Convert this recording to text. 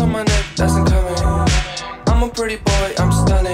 on my neck, that's incoming. I'm a pretty boy, I'm stunning.